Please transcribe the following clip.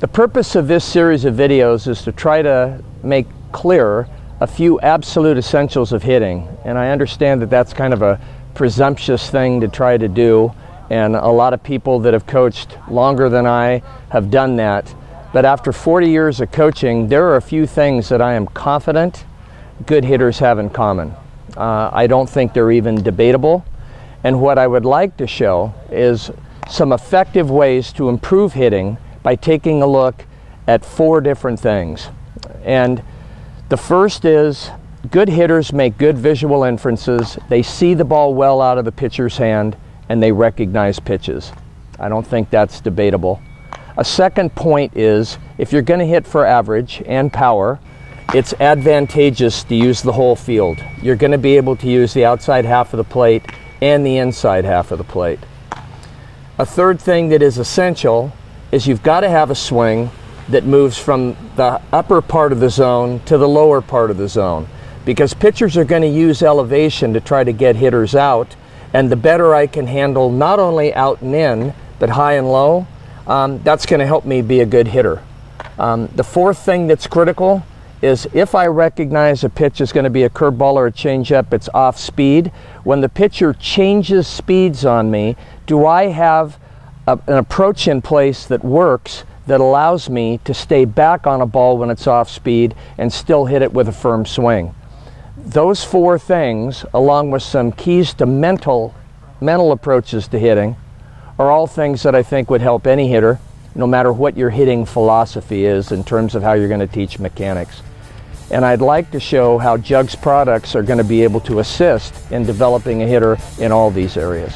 The purpose of this series of videos is to try to make clear a few absolute essentials of hitting. And I understand that that's kind of a presumptuous thing to try to do. And a lot of people that have coached longer than I have done that. But after 40 years of coaching, there are a few things that I am confident good hitters have in common. Uh, I don't think they're even debatable. And what I would like to show is some effective ways to improve hitting by taking a look at four different things. And the first is good hitters make good visual inferences. They see the ball well out of the pitcher's hand and they recognize pitches. I don't think that's debatable. A second point is if you're going to hit for average and power, it's advantageous to use the whole field. You're going to be able to use the outside half of the plate and the inside half of the plate. A third thing that is essential is you've got to have a swing that moves from the upper part of the zone to the lower part of the zone because pitchers are going to use elevation to try to get hitters out and the better I can handle not only out and in but high and low um, that's going to help me be a good hitter um, the fourth thing that's critical is if I recognize a pitch is going to be a curveball or a changeup, it's off speed. When the pitcher changes speeds on me, do I have a, an approach in place that works that allows me to stay back on a ball when it's off speed and still hit it with a firm swing. Those four things, along with some keys to mental, mental approaches to hitting, are all things that I think would help any hitter, no matter what your hitting philosophy is in terms of how you're going to teach mechanics. And I'd like to show how Jugs products are going to be able to assist in developing a hitter in all these areas.